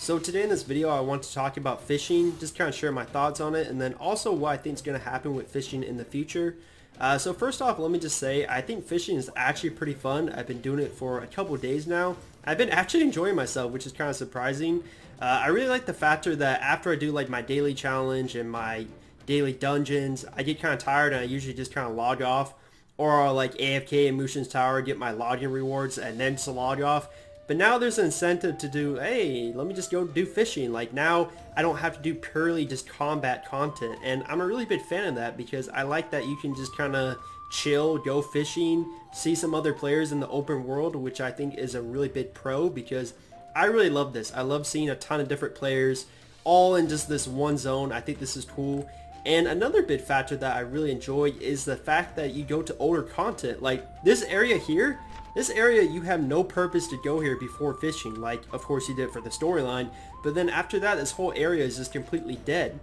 So today in this video I want to talk about fishing, just kind of share my thoughts on it, and then also what I think is going to happen with fishing in the future. Uh, so first off, let me just say, I think fishing is actually pretty fun. I've been doing it for a couple days now. I've been actually enjoying myself, which is kind of surprising. Uh, I really like the factor that after I do like my daily challenge and my daily dungeons, I get kind of tired and I usually just kind of log off. Or like AFK in Mushin's Tower, get my login rewards, and then just log off. But now there's an incentive to do, hey, let me just go do fishing. Like now I don't have to do purely just combat content. And I'm a really big fan of that because I like that you can just kind of chill, go fishing, see some other players in the open world, which I think is a really big pro because I really love this. I love seeing a ton of different players all in just this one zone. I think this is cool. And another big factor that I really enjoy is the fact that you go to older content. Like this area here, this area, you have no purpose to go here before fishing, like of course you did for the storyline, but then after that, this whole area is just completely dead.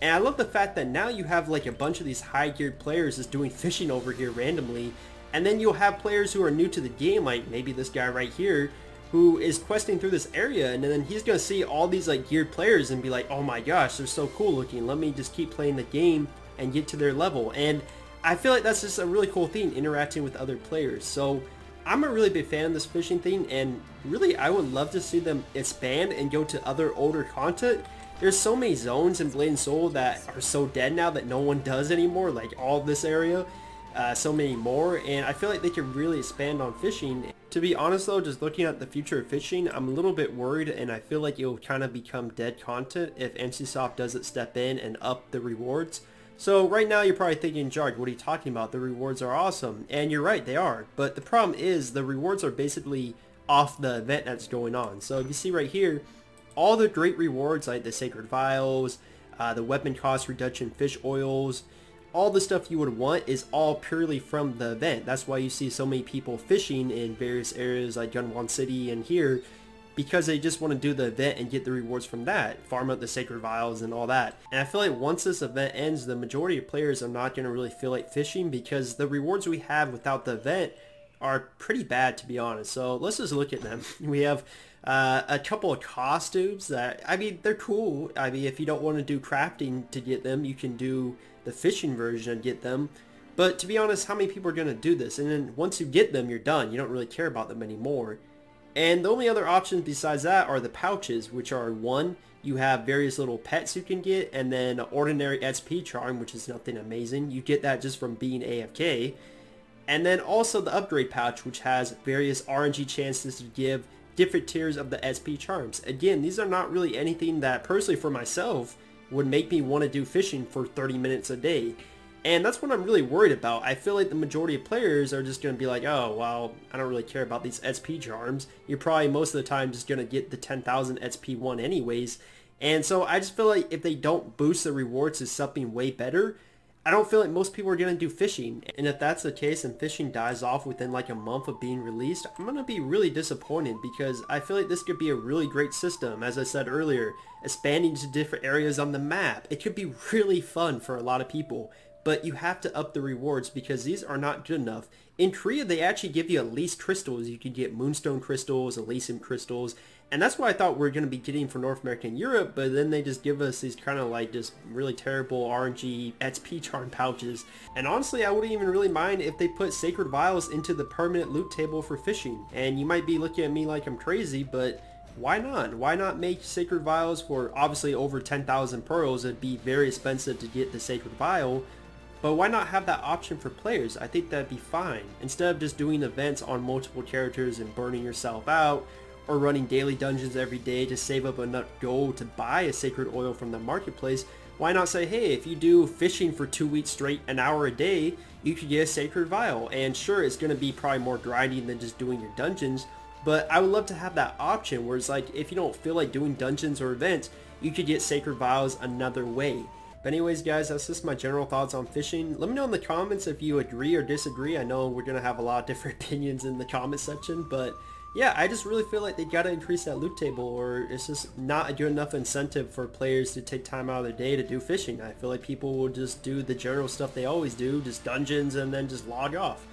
And I love the fact that now you have like a bunch of these high geared players just doing fishing over here randomly, and then you'll have players who are new to the game, like maybe this guy right here, who is questing through this area, and then he's to see all these like geared players and be like, oh my gosh, they're so cool looking, let me just keep playing the game and get to their level. And I feel like that's just a really cool thing, interacting with other players. So I'm a really big fan of this fishing thing and really I would love to see them expand and go to other older content. There's so many zones in Blade and Soul that are so dead now that no one does anymore, like all this area. Uh, so many more and I feel like they could really expand on fishing. To be honest though, just looking at the future of fishing, I'm a little bit worried and I feel like it will kind of become dead content if NCSoft doesn't step in and up the rewards. So right now you're probably thinking, Jarke, what are you talking about? The rewards are awesome. And you're right, they are. But the problem is the rewards are basically off the event that's going on. So if you see right here, all the great rewards like the Sacred Vials, uh, the weapon cost reduction fish oils, all the stuff you would want is all purely from the event. That's why you see so many people fishing in various areas like Gunwon City and here because they just want to do the event and get the rewards from that, farm out the sacred vials and all that. And I feel like once this event ends, the majority of players are not going to really feel like fishing because the rewards we have without the event are pretty bad to be honest. So let's just look at them. We have uh, a couple of costumes that, I mean, they're cool. I mean, if you don't want to do crafting to get them, you can do the fishing version and get them. But to be honest, how many people are going to do this? And then once you get them, you're done. You don't really care about them anymore. And the only other options besides that are the pouches, which are one, you have various little pets you can get, and then ordinary SP charm, which is nothing amazing. You get that just from being AFK. And then also the upgrade pouch, which has various RNG chances to give different tiers of the SP charms. Again, these are not really anything that personally for myself would make me want to do fishing for 30 minutes a day. And that's what I'm really worried about. I feel like the majority of players are just going to be like, oh, well, I don't really care about these SP charms. You're probably most of the time just going to get the 10,000 SP one anyways. And so I just feel like if they don't boost the rewards to something way better, I don't feel like most people are going to do fishing. And if that's the case and fishing dies off within like a month of being released, I'm going to be really disappointed because I feel like this could be a really great system, as I said earlier, expanding to different areas on the map. It could be really fun for a lot of people but you have to up the rewards because these are not good enough. In Korea, they actually give you at least crystals. You can get Moonstone crystals, Elysian crystals, and that's what I thought we are going to be getting for North America and Europe, but then they just give us these kind of like just really terrible RNG XP charm pouches. And honestly, I wouldn't even really mind if they put Sacred Vials into the permanent loot table for fishing. And you might be looking at me like I'm crazy, but why not? Why not make Sacred Vials for obviously over 10,000 pearls? It'd be very expensive to get the Sacred Vial, but why not have that option for players? I think that'd be fine. Instead of just doing events on multiple characters and burning yourself out, or running daily dungeons every day to save up enough gold to buy a sacred oil from the marketplace, why not say, hey, if you do fishing for two weeks straight, an hour a day, you could get a sacred vial. And sure, it's going to be probably more grinding than just doing your dungeons, but I would love to have that option where it's like, if you don't feel like doing dungeons or events, you could get sacred vials another way. But anyways, guys, that's just my general thoughts on fishing. Let me know in the comments if you agree or disagree. I know we're going to have a lot of different opinions in the comment section, but yeah, I just really feel like they got to increase that loot table or it's just not a good enough incentive for players to take time out of their day to do fishing. I feel like people will just do the general stuff they always do, just dungeons and then just log off.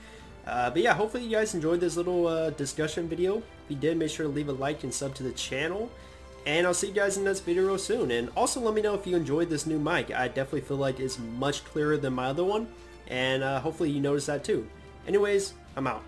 Uh, but yeah, hopefully you guys enjoyed this little uh, discussion video. If you did, make sure to leave a like and sub to the channel. And I'll see you guys in the next video real soon. And also let me know if you enjoyed this new mic. I definitely feel like it's much clearer than my other one. And uh, hopefully you notice that too. Anyways, I'm out.